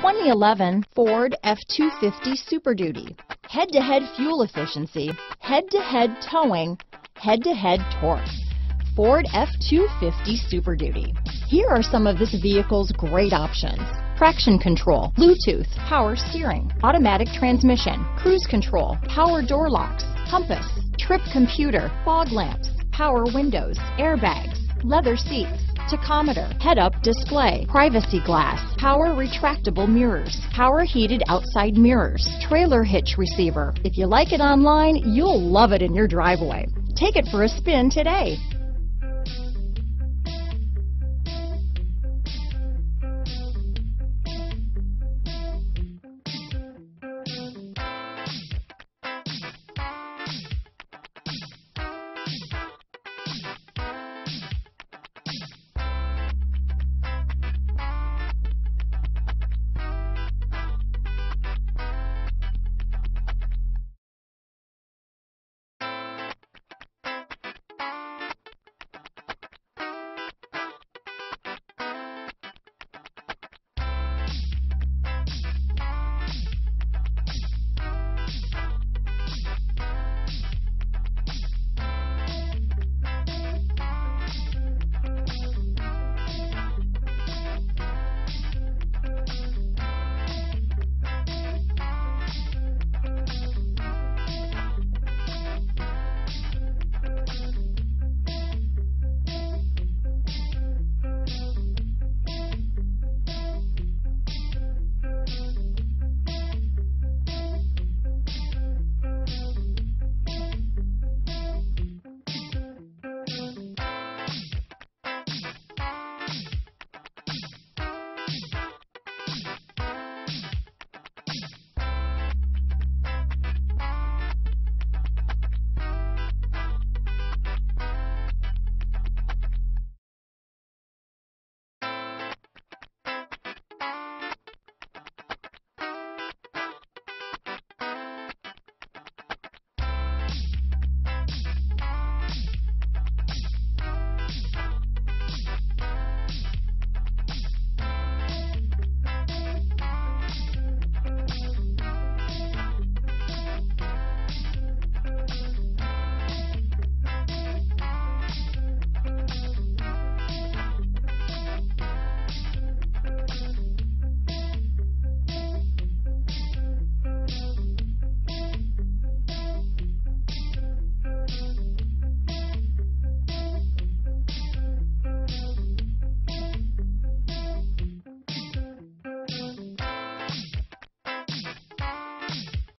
2011 Ford F-250 Super Duty. Head-to-head fuel efficiency, head-to-head towing, head-to-head torque. Ford F-250 Super Duty. Here are some of this vehicle's great options. Traction control, Bluetooth, power steering, automatic transmission, cruise control, power door locks, compass, trip computer, fog lamps, power windows, airbags, leather seats, tachometer, head-up display, privacy glass, power retractable mirrors, power heated outside mirrors, trailer hitch receiver. If you like it online, you'll love it in your driveway. Take it for a spin today.